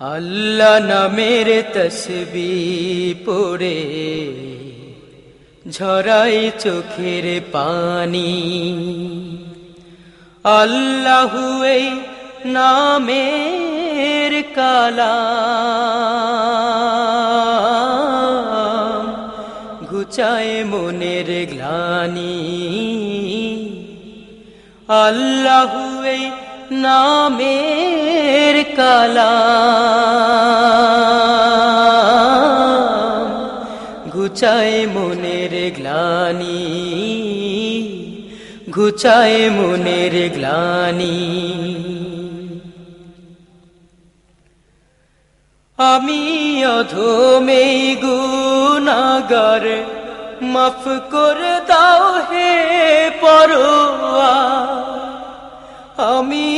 আল্লাহ নামের তসবি পড়ে ঝরাই চোখের পানি। আল্লাহু নামের কালা ঘুচায় মনের গ্লানি। আল্লাহু নামের কালা ঘুচায় মনের গ্লানি, ঘুচায় মনের গ্লানি। আমি অধমে গুনাগার মাফ করে দাও হে পরোয়া। আমি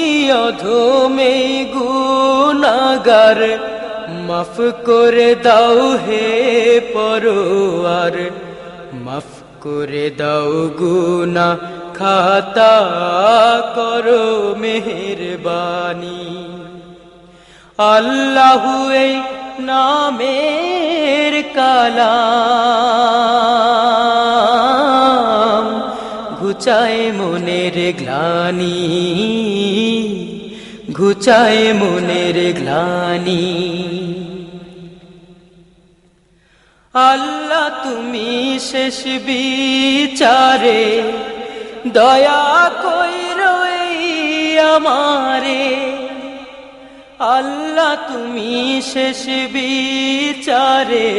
অধমে গুনাগার মাফ করে দাও হে পরোয়ার। মাফ করে দাও গুনা খাতা, করো মেহরবানি। আল্লাহু নামের কালাম। ঘুচায় মনের গ্লানি, ঘুচায় মনের গ্লানি। আল্লাহ তুমি শেষ বিচারে, দয়া কইর আমারে। আল্লাহ তুমি শেষ বিচারে,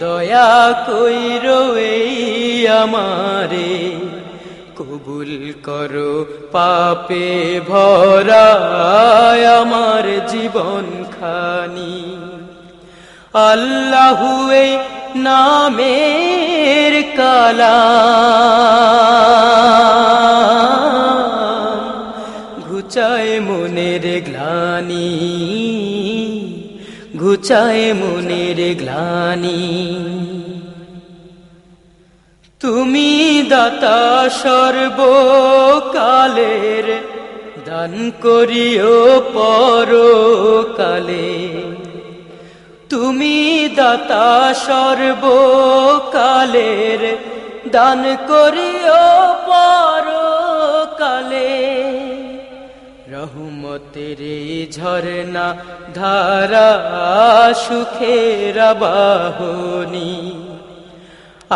দয়া কইর আমারে। কবুল করো, পাপে ভরা আমার জীবন খানি। আল্লাহু নামের কালা ঘুচায় মনের গ্লানি, ঘুচায় মনের গ্লানি। তুমি দাতা সর্বকালের, দান করিও পরকালে। তুমি দাতা সর্বকালের, দান করিও পরকালে। রহমতের ঝরনা ধারা, সুখের বাহনী।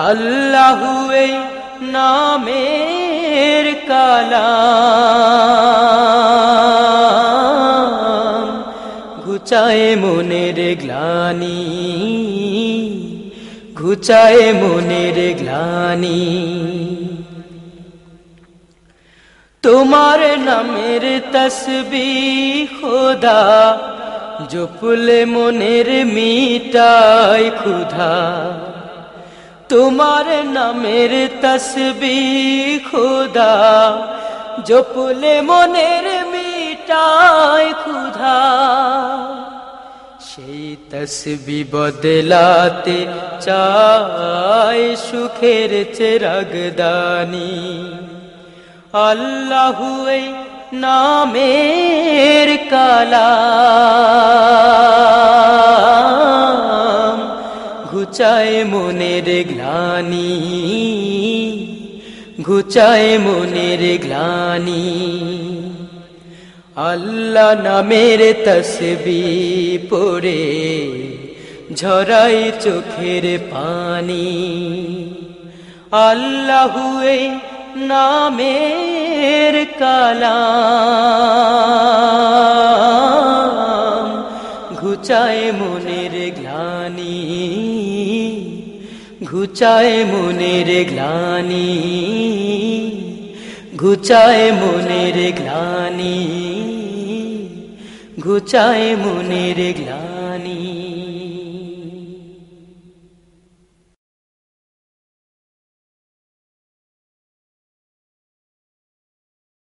আল্লাহু এই নামের কালা ঘুচায় মনের গ্লানি, ঘুচায় মনের গ্লানি। তোমার নামের তসবি খোদা জপুলে মনের মিটাই ক্ষুধা তোমার নামের তসবি খোদা, জপুলে মনের মিটাই ক্ষুধা। সেই তসবি বদলাতে চাই সুখের চেরাগদানি। আল্লাহু নামের কালা। ঘুচায় মনের গ্লানি, ঘুচায় মনের গ্লানি। আল্লাহ নামের তসবি পড়ে ঝরাই চোখের পানি। আল্লাহু নামের কালা ঘুচায় মনের গ্লানি। ঘুচায় মনের গ্লানি ঘুচায় মনের গ্লানি ঘুচায় মনের গ্লানি।